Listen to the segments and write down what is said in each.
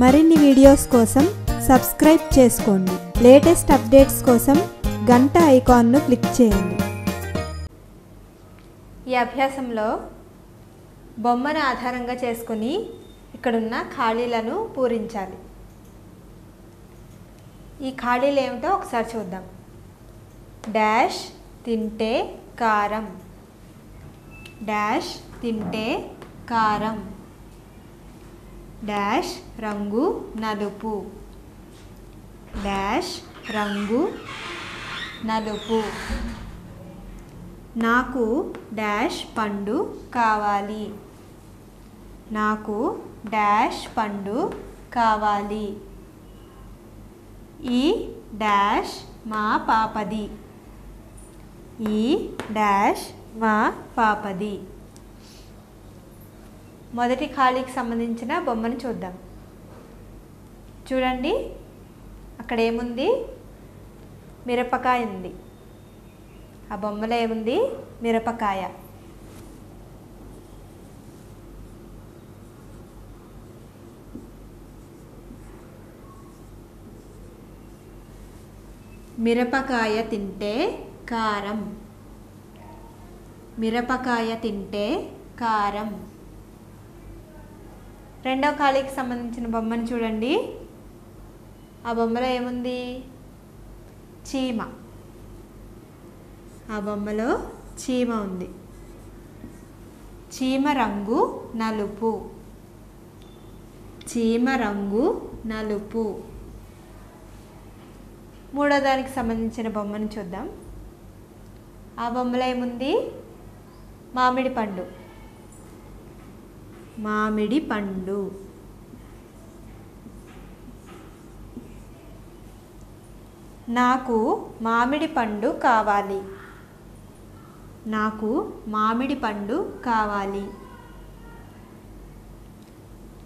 మరిన్ని వీడియోస్ కోసం సబ్స్క్రైబ్ చేసుకోండి. లేటెస్ట్ అప్డేట్స్ కోసం గంట ఐకాన్ను క్లిక్ చేయండి. ఈ అభ్యాసంలో బొమ్మను ఆధారంగా చేసుకుని ఇక్కడున్న ఖాళీలను పూరించాలి. ఈ ఖాళీలు ఏమిటో ఒకసారి చూద్దాం. డాష్ తింటే కారం. డాష్ తింటే కారం. డాష్ రంగు నలుపు. డాష్ రంగు నలుపు. నాకు డాష్ పండు కావాలి. నాకు డాష్ పండు కావాలి. ఈ డాష్ మా పాపది. ఈ డాష్ మా పాపది. మొదటి ఖాళీకి సంబంధించిన బొమ్మను చూద్దాం. చూడండి అక్కడ ఏముంది? మిరపకాయ ఉంది. ఆ బొమ్మలో ఏముంది? మిరపకాయ. మిరపకాయ తింటే కారం. మిరపకాయ తింటే కారం. రెండో ఖాళీకి సంబంధించిన బొమ్మను చూడండి. ఆ బొమ్మలో ఏముంది? చీమ. ఆ బొమ్మలో చీమ ఉంది. చీమ రంగు నలుపు. చీమ రంగు నలుపు. మూడో దానికి సంబంధించిన బొమ్మను చూద్దాం. ఆ బొమ్మలో ఏముంది? మామిడి పండు. మామిడి పండు. నాకు మామిడి పండు కావాలి. నాకు మామిడి పండు కావాలి.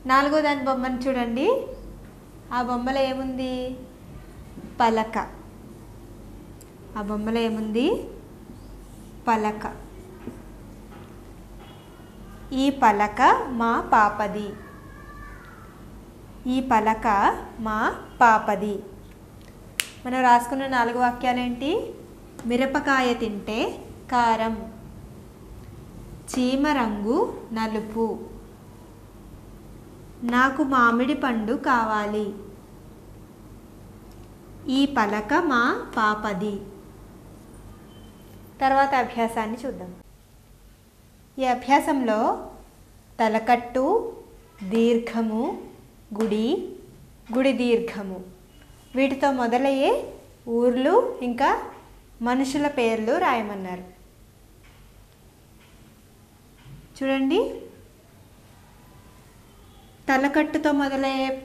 నాలుగో దాని బొమ్మను చూడండి. ఆ బొమ్మలో ఏముంది? పలక. ఆ బొమ్మలో ఏముంది? పలక. ఈ పలక మా పాపది. ఈ పలక మా పాపది. మనం రాసుకున్న నాలుగు వాక్యాలేంటి? మిరపకాయ తింటే కారం చీమ రంగు నలుపు. నాకు మామిడి పండు కావాలి. ఈ పలక మా పాపది. తర్వాత అభ్యాసాన్ని చూద్దాం. ఈ అభ్యాసంలో తలకట్టు దీర్ఘము గుడి గుడి దీర్ఘము. వీటితో మొదలయ్యే ఊర్లు ఇంకా మనుషుల పేర్లు రాయమన్నారు. చూడండి. తలకట్టుతో మొదలయ్యే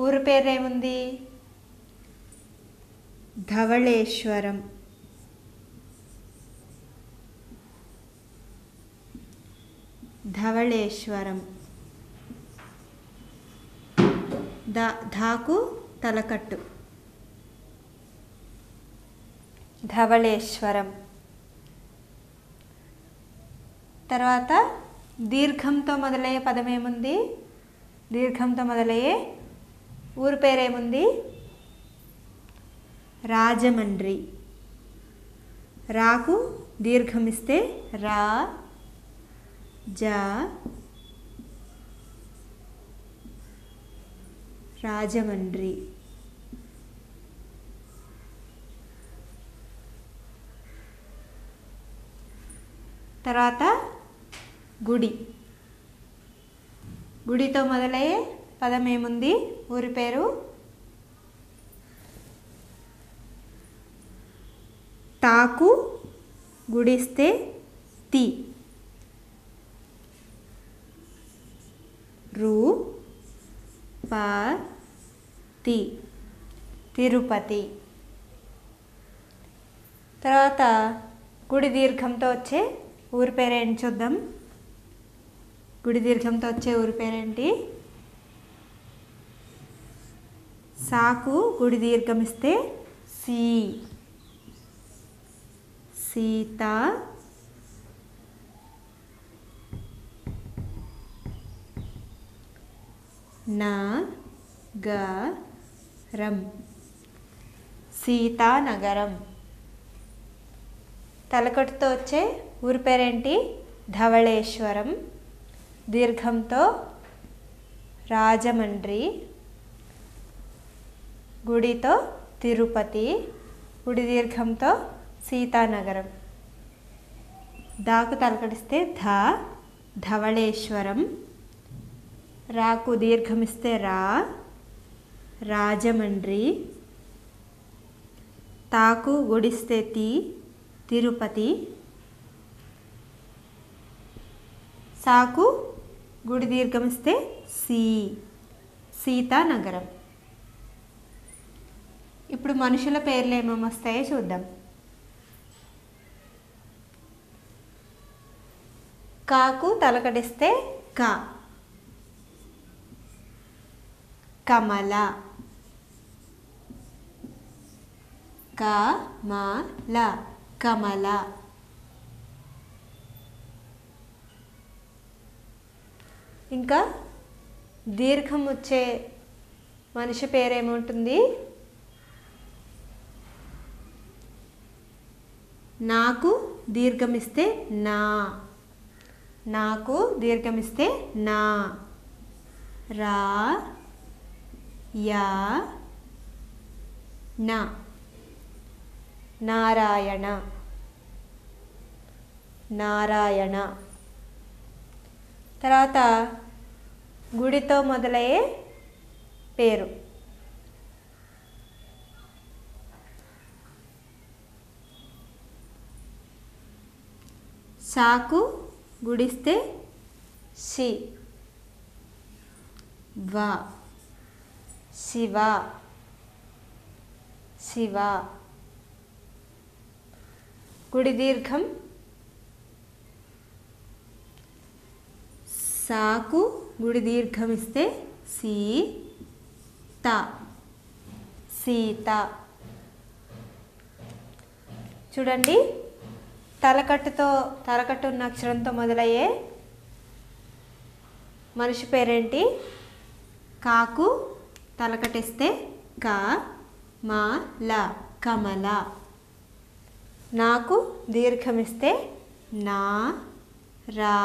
ఊరు పేరు ఏముంది ధవళేశ్వరం. ధవళేశ్వరం. దా ధాకు తలకట్టు. ధవళేశ్వరం. తర్వాత దీర్ఘంతో మొదలయ్యే పదం ఏముంది దీర్ఘంతో మొదలయ్యే ఊరు పేరేముంది? రాజమండ్రి. రాకు దీర్ఘమిస్తే రా జా రాజమండ్రి. తర్వాత గుడి. గుడితో మొదలయ్యే పదం ఏముంది? ఊరి పేరు? తాకు గుడిస్తే తీ. రుపతి. తిరుపతి. తర్వాత గుడి దీర్ఘంతో వచ్చే ఊరి పేరేంటి చూద్దాం. గుడి దీర్ఘంతో వచ్చే ఊరి పేరేంటి? సాకు గుడి దీర్ఘం ఇస్తే సీ. సీత నా సీతానగరం. తలకట్టుతో వచ్చే ఊరి పేరేంటి? ధవళేశ్వరం. దీర్ఘంతో రాజమండ్రి. గుడితో తిరుపతి. గుడి దీర్ఘంతో సీతానగరం. దాకు తలకడిస్తే ధ ధవళేశ్వరం. రాకు దీర్ఘమిస్తే రా రాజమండ్రి. తాకు గుడిస్తే తి తిరుపతి. సాకు గుడి దీర్ఘమిస్తే సీ సీతానగరం. ఇప్పుడు మనుషుల పేర్లు ఏమేమి వస్తాయో చూద్దాం. కాకు తలకడిస్తే కా. కమల. కమల. కమల. ఇంకా దీర్ఘం వచ్చే మనిషి పేరేముంటుంది? నాకు దీర్ఘమిస్తే నా. నాకు దీర్ఘమిస్తే నా. రా. యా నా నారాయణ నారాయణ. తర్వాత గుడితో మొదలయ్యే పేరు. సాకు గుడిస్తే సి. వా. శివ. శివ. గుడి దీర్ఘం. సాకు గుడి దీర్ఘం ఇస్తే సీ త. సీత. చూడండి తలకట్టుతో తలకట్టు ఉన్న అక్షరంతో మొదలయ్యే మనిషి పేరేంటి? కాకు తలకటిస్తే క మా ల కమల. నాకు దీర్ఘమిస్తే నా రా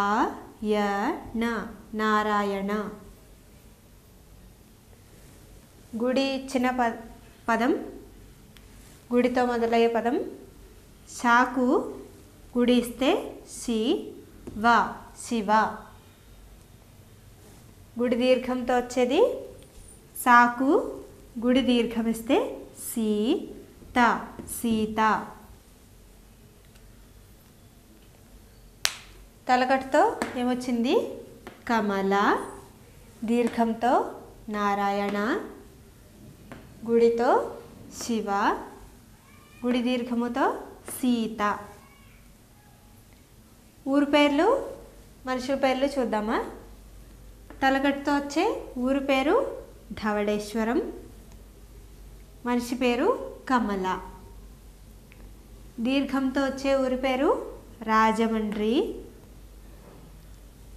య నారాయణ. గుడి ఇచ్చిన ప పదం గుడితో మొదలయ్యే పదం షాకు గుడి ఇస్తే శి వ శివ. గుడి దీర్ఘంతో వచ్చేది సాకు గుడి దీర్ఘమిస్తే సీత సీత. తలకట్టుతో ఏమొచ్చింది? కమల దీర్ఘంతో నారాయణ గుడితో శివ గుడి దీర్ఘముతో సీత. ఊరు పేర్లు మనుషుల పేర్లు చూద్దామా? తలకట్టుతో వచ్చే ఊరు పేరు ధవళేశ్వరం మనిషి పేరు కమల. దీర్ఘంతో వచ్చే ఊరి పేరు రాజమండ్రి.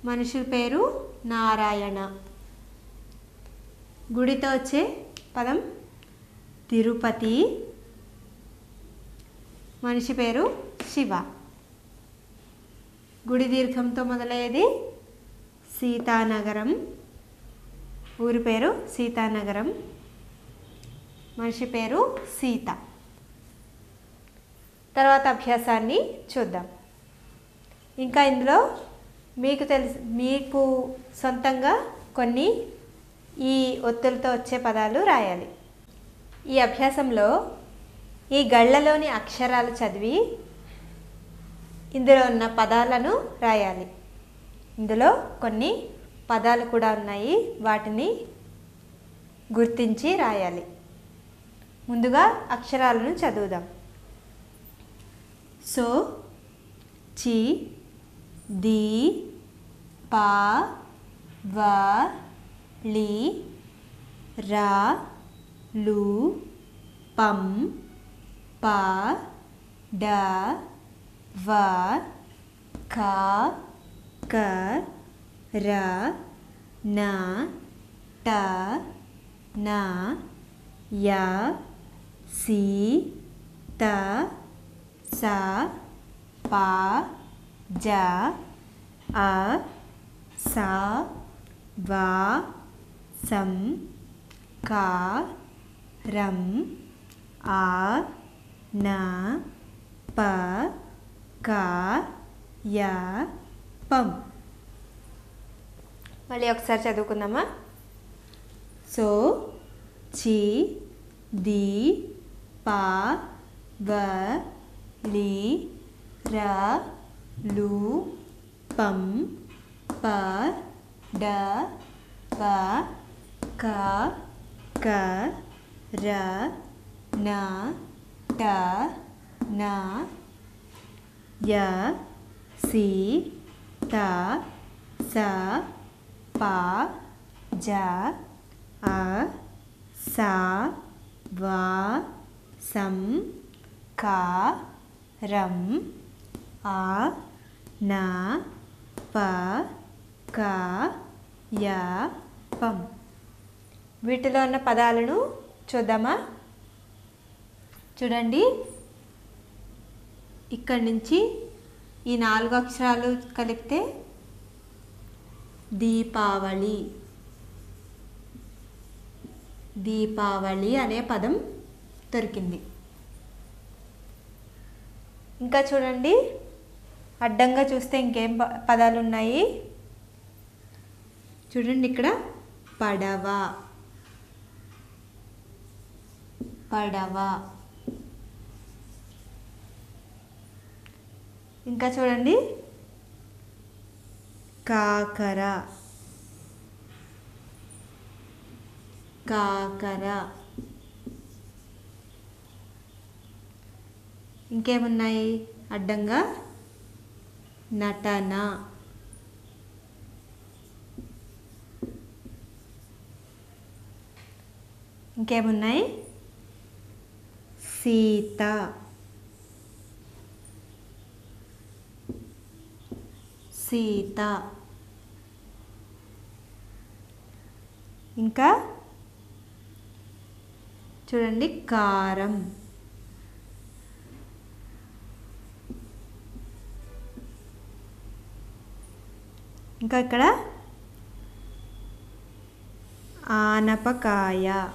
మనిషి పేరు నారాయణ. గుడితో వచ్చే పదం తిరుపతి. మనిషి పేరు శివ. గుడి దీర్ఘంతో మొదలయ్యేది సీతానగరం. ఊరి పేరు సీతానగరం. మనిషి పేరు సీత. తర్వాత అభ్యాసాన్ని చూద్దాం. ఇంకా ఇందులో మీకు తెలిసి మీకు సొంతంగా కొన్ని ఈ ఒత్తులతో వచ్చే పదాలు రాయాలి. ఈ అభ్యాసంలో ఈ గళ్ళలోని అక్షరాలు చదివి ఇందులో ఉన్న పదాలను రాయాలి. ఇందులో కొన్ని పదాలు కూడా ఉన్నాయి. వాటిని గుర్తించి రాయాలి. ముందుగా అక్షరాలను చదువుదాం. సో చి ది పా వ లి రా లు పం పా డ వ క క ర న ట నా యా సి త స పా జ అ సా వా సం కా రం ఆ నా ప కా యా పం మళ్ళీ ఒకసారి చదువుకుందామా? సో చి ది పా వ లి ర లు పం ప డ ప క క ర న ట న య సి త స ప జ అ సా వా సం కా రం ఆ నా ప క య పం. వీటిలో ఉన్న పదాలను చూద్దామా? చూడండి. ఇక్కడి నుంచి ఈ నాలుగు అక్షరాలు కలిపితే దీపావళి. దీపావళి అనే పదం దొరికింది. ఇంకా చూడండి. అడ్డంగా చూస్తే ఇంకేం పదాలు ఉన్నాయి చూడండి ఇక్కడ. పడవ. పడవ. ఇంకా చూడండి. కాకర. కాకర. ఇంకేమున్నాయి? అడ్డంగా. నటన. ఇంకేమున్నాయి? సీత. సీత. ఇంకా? చూడండి కారం. ఇంకా ఇక్కడ? ఆనపకాయ.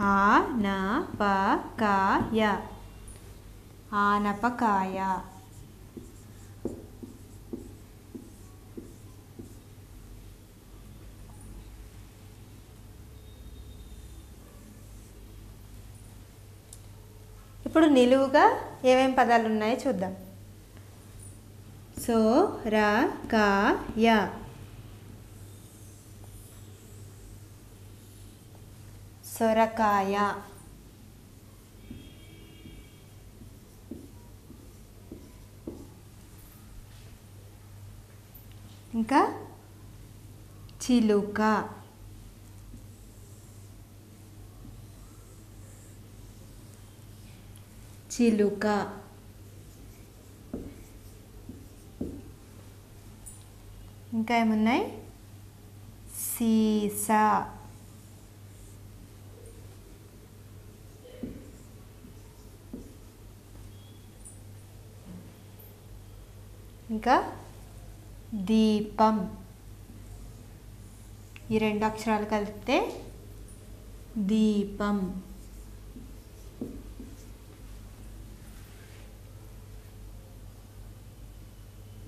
ఆనపకాయ. ఆనపకాయ. ఇప్పుడు నిలువుగా ఏమేం పదాలు ఉన్నాయో చూద్దాం. సో రా కా యా. సొరకాయ. ఇంకా చిలుక. చిలుక. ఇంకా ఏమున్నాయి? సీసా. ఇంకా దీపం. ఈ రెండు అక్షరాలు కలిపితే దీపం.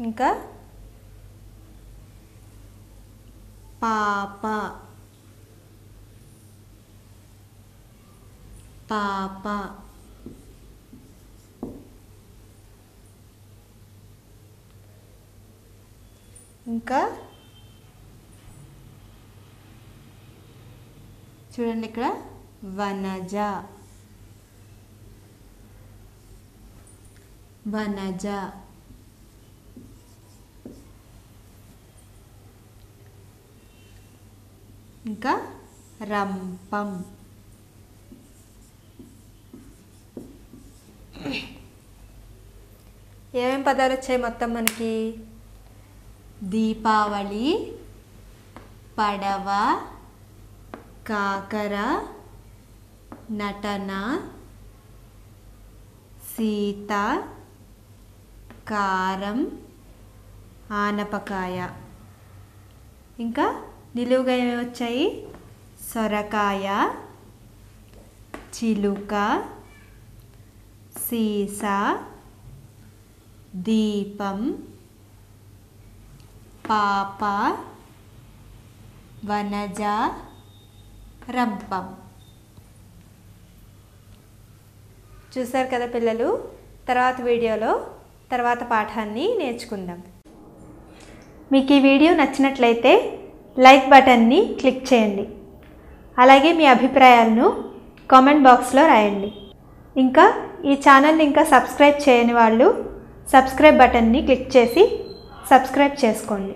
ఇంకా? పాప. పాప. ఇంకా? చూడండి ఇక్కడ. వనజ. వనజ. ఇంకా రంపం. ఏమేం పదాలు వచ్చాయి మొత్తం మనకి? దీపావళి పడవ కాకర నటన సీత కారం ఆనపకాయ. ఇంకా నిలువుగా ఏమేమి వచ్చాయి సొరకాయ చిలుక సీసా దీపం పాప వనజ రంపం. చూసారు కదా పిల్లలు? తర్వాత వీడియోలో తర్వాత పాఠాన్ని నేర్చుకుందాం. మీకు ఈ వీడియో నచ్చినట్లయితే లైక్ బటన్ని క్లిక్ చేయండి. అలాగే మీ అభిప్రాయాలను కామెంట్ బాక్స్లో రాయండి. ఇంకా ఈ ఛానల్ని ఇంకా సబ్స్క్రైబ్ చేయని వాళ్ళు సబ్స్క్రైబ్ బటన్ని క్లిక్ చేసి సబ్స్క్రైబ్ చేసుకోండి.